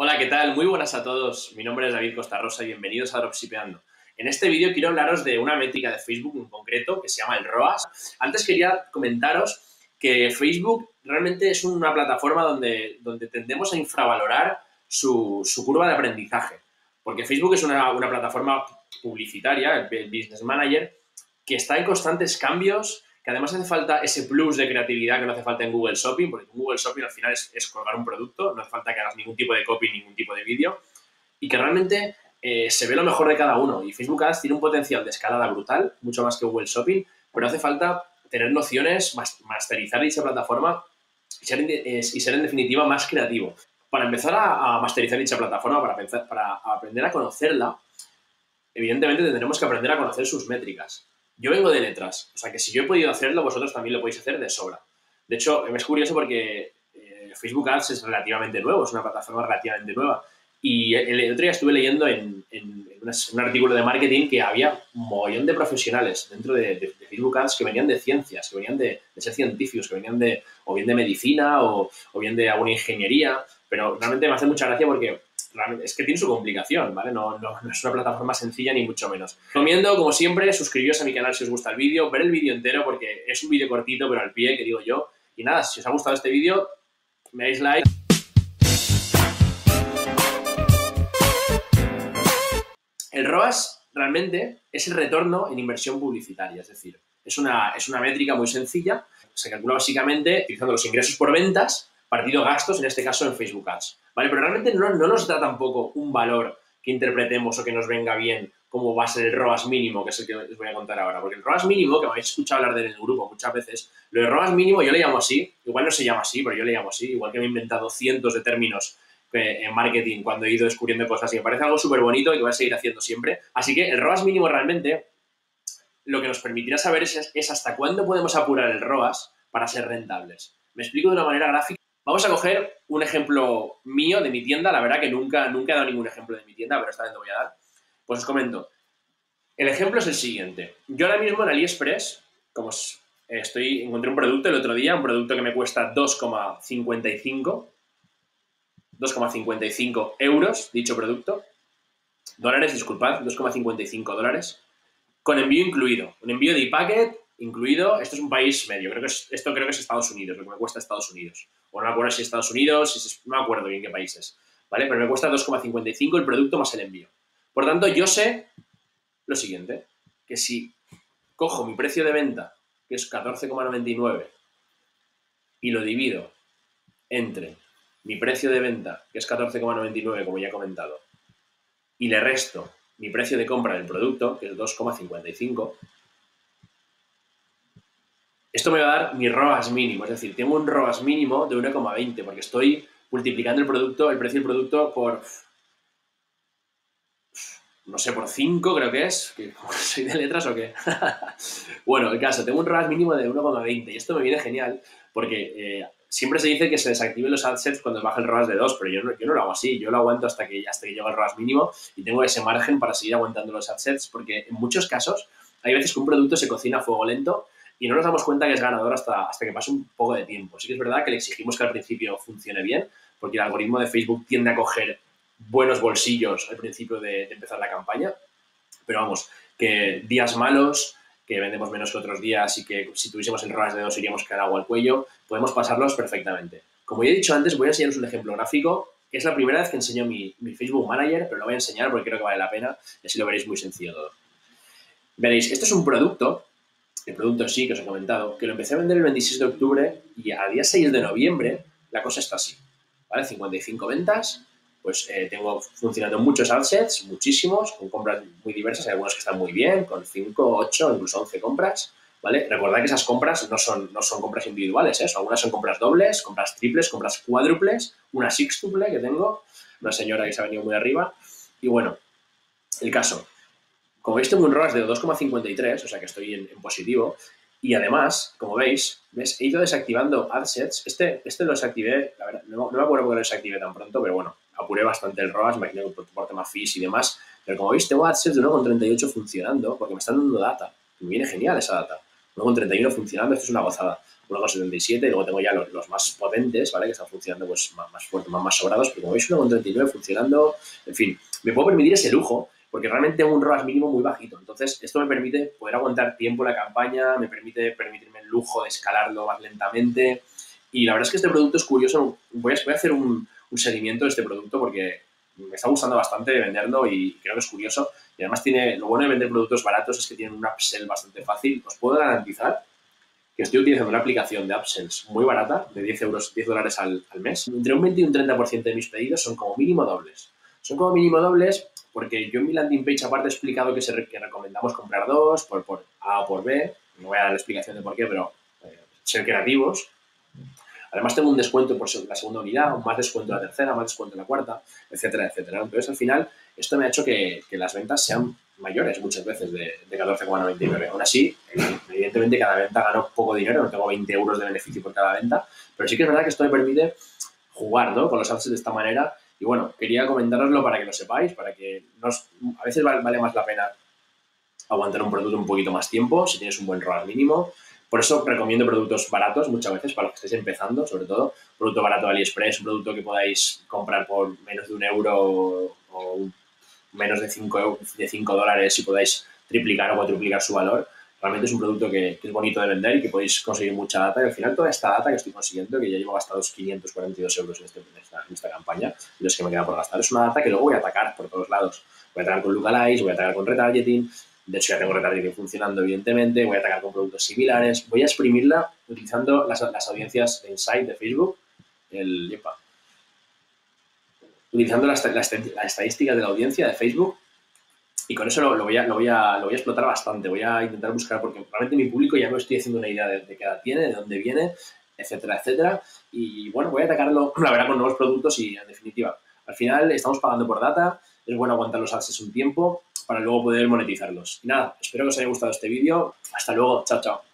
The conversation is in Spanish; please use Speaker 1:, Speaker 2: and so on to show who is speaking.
Speaker 1: Hola, ¿qué tal? Muy buenas a todos. Mi nombre es David Costa Rosa y bienvenidos a Dropshipeando. En este vídeo quiero hablaros de una métrica de Facebook en concreto que se llama el ROAS. Antes quería comentaros que Facebook realmente es una plataforma donde, donde tendemos a infravalorar su, curva de aprendizaje. Porque Facebook es una, plataforma publicitaria, el Business Manager, que está en constantes cambios, que además hace falta ese plus de creatividad que no hace falta en Google Shopping, porque Google Shopping al final es, colgar un producto, no hace falta que hagas ningún tipo de copy, ningún tipo de vídeo, y que realmente eh, se ve lo mejor de cada uno. Y Facebook Ads tiene un potencial de escalada brutal, mucho más que Google Shopping, pero hace falta tener nociones, masterizar dicha plataforma y ser, y ser en definitiva más creativo. Para empezar a, masterizar dicha plataforma, para aprender a conocerla, evidentemente tendremos que aprender a conocer sus métricas. Yo vengo de letras, o sea que si yo he podido hacerlo, vosotros también lo podéis hacer de sobra. De hecho, es curioso porque eh, Facebook Ads es relativamente nuevo, es una plataforma relativamente nueva. Y el, otro día estuve leyendo en, un artículo de marketing que había un montón de profesionales dentro de, Facebook Ads que venían de ciencias, que venían de, ser científicos, que venían de o bien de medicina o, o bien de alguna ingeniería. Pero realmente me hace mucha gracia porque es que tiene su complicación, ¿vale? No, no, es una plataforma sencilla ni mucho menos. Recomiendo, como siempre, suscribiros a mi canal si os gusta el vídeo, ver el vídeo entero porque es un vídeo cortito, pero al pie, que digo yo. Y nada, si os ha gustado este vídeo, me dais like. El ROAS realmente es el retorno en inversión publicitaria, es decir, es una, es una métrica muy sencilla. Se calcula básicamente utilizando los ingresos por ventas partido gastos, en este caso en Facebook Ads. ¿Vale? Pero realmente no, nos da tampoco un valor que interpretemos o que nos venga bien como va a ser el ROAS mínimo, que es el que os voy a contar ahora. Porque el ROAS mínimo, que me habéis escuchado hablar de el grupo muchas veces, lo de ROAS mínimo yo le llamo así, igual no se llama así, pero yo le llamo así, igual que me he inventado cientos de términos en marketing cuando he ido descubriendo cosas y me parece algo súper bonito y que voy a seguir haciendo siempre. Así que el ROAS mínimo realmente lo que nos permitirá saber es, es hasta cuándo podemos apurar el ROAS para ser rentables. Me explico de una manera gráfica Vamos a coger un ejemplo mío de mi tienda. La verdad que nunca, nunca he dado ningún ejemplo de mi tienda, pero esta vez lo voy a dar. Pues os comento. El ejemplo es el siguiente. Yo ahora mismo en AliExpress, como estoy, encontré un producto el otro día, un producto que me cuesta 2,55 2,55 euros, dicho producto. Dólares, disculpad, 2,55 dólares. Con envío incluido. Un envío de e-packet incluido. Esto es un país medio. Creo que esto creo que es Estados Unidos, lo que me cuesta Estados Unidos o no me acuerdo si Estados Unidos, no me acuerdo bien qué países, ¿vale? Pero me cuesta 2,55 el producto más el envío. Por tanto, yo sé lo siguiente, que si cojo mi precio de venta, que es 14,99, y lo divido entre mi precio de venta, que es 14,99, como ya he comentado, y le resto mi precio de compra del producto, que es 2,55, esto me va a dar mi ROAS mínimo, es decir, tengo un ROAS mínimo de 1,20 porque estoy multiplicando el producto, el precio del producto por, no sé, por 5 creo que es, soy de letras o qué. bueno, el caso, tengo un ROAS mínimo de 1,20 y esto me viene genial porque eh, siempre se dice que se desactiven los adsets cuando baja el ROAS de 2, pero yo no, lo hago así, yo lo aguanto hasta que, hasta que llega el ROAS mínimo y tengo ese margen para seguir aguantando los adsets porque en muchos casos hay veces que un producto se cocina a fuego lento y no nos damos cuenta que es ganador hasta, hasta que pase un poco de tiempo. Sí que es verdad que le exigimos que al principio funcione bien, porque el algoritmo de Facebook tiende a coger buenos bolsillos al principio de, empezar la campaña, pero vamos, que días malos, que vendemos menos que otros días y que si tuviésemos ROAS de dos iríamos caer agua al cuello, podemos pasarlos perfectamente. Como ya he dicho antes, voy a enseñaros un ejemplo gráfico, es la primera vez que enseño mi, mi Facebook Manager, pero lo voy a enseñar porque creo que vale la pena y así lo veréis muy sencillo todo. Veréis, esto es un producto el producto sí que os he comentado, que lo empecé a vender el 26 de octubre y a día 6 de noviembre la cosa está así, ¿vale? 55 ventas, pues eh, tengo funcionando muchos adsets, muchísimos, con compras muy diversas, hay algunos que están muy bien, con 5, 8, incluso 11 compras, ¿vale? Recordad que esas compras no son, no son compras individuales, ¿eh? algunas son compras dobles, compras triples, compras cuádruples, una sextuple que tengo, una señora que se ha venido muy arriba, y bueno, el caso, como veis, tengo un ROAS de 2,53, o sea que estoy en, positivo. Y además, como veis, he ido desactivando adsets. Este, este lo desactivé, la verdad, no, me acuerdo por qué lo desactivé tan pronto, pero bueno, apuré bastante el ROAS, imagino que por, por tema fees y demás. Pero como veis, tengo adsets de 1,38 funcionando porque me están dando data. Me viene genial esa data. 1,31 funcionando, esto es una gozada. 1,77 y luego tengo ya los, más potentes, ¿vale? Que están funcionando pues más, más fuertes, más, más sobrados, pero como veis 1,39 funcionando, en fin, me puedo permitir ese lujo porque realmente tengo un ROAS mínimo muy bajito. Entonces, esto me permite poder aguantar tiempo la campaña, me permite permitirme el lujo de escalarlo más lentamente. Y la verdad es que este producto es curioso. Voy a, voy a hacer un, un, seguimiento de este producto porque me está gustando bastante venderlo y creo que es curioso. Y además tiene, lo bueno de vender productos baratos es que tienen un upsell bastante fácil. Os puedo garantizar que estoy utilizando una aplicación de upsells muy barata, de 10 euros, 10 dólares al, al mes. Entre un 20 y un 30% de mis pedidos son como mínimo dobles. Son como mínimo dobles porque yo en mi landing page aparte he explicado que, se, recomendamos comprar dos por, por, A o por B, no voy a dar la explicación de por qué, pero eh, ser creativos. Además tengo un descuento por la segunda unidad, más descuento en la tercera, más descuento en la cuarta, etcétera, etcétera. Entonces al final esto me ha hecho que, que las ventas sean mayores muchas veces de, de 14,99. Aún así, evidentemente cada venta gano poco dinero, no tengo 20 euros de beneficio por cada venta, pero sí que es verdad que esto me permite jugar ¿no? con los ads de esta manera y bueno, quería comentároslo para que lo sepáis, para que nos, a veces vale, más la pena aguantar un producto un poquito más tiempo si tienes un buen ROAS mínimo. Por eso recomiendo productos baratos muchas veces para los que estéis empezando, sobre todo. Producto barato de AliExpress, un producto que podáis comprar por menos de un euro o menos de 5 de cinco dólares y podáis triplicar o cuatriplicar su valor realmente es un producto que, es bonito de vender y que podéis conseguir mucha data. Y al final, toda esta data que estoy consiguiendo, que ya llevo gastados 542 euros este, en, esta, en esta, campaña, y los que me quedan por gastar, es una data que luego voy a atacar por todos lados. Voy a atacar con Lookalikes, voy a atacar con retargeting. De hecho, ya tengo retargeting funcionando, evidentemente. Voy a atacar con productos similares. Voy a exprimirla utilizando las, audiencias de Insight de Facebook, el, utilizando las, las, las estadísticas de la audiencia de Facebook y con eso lo, voy a, lo, voy a, lo voy a explotar bastante. Voy a intentar buscar, porque realmente mi público ya me estoy haciendo una idea de, qué edad tiene, de dónde viene, etcétera, etcétera. Y bueno, voy a atacarlo, la verdad, con nuevos productos y en definitiva, al final estamos pagando por data, es bueno aguantar los ads un tiempo para luego poder monetizarlos. Y nada, espero que os haya gustado este vídeo. Hasta luego, chao, chao.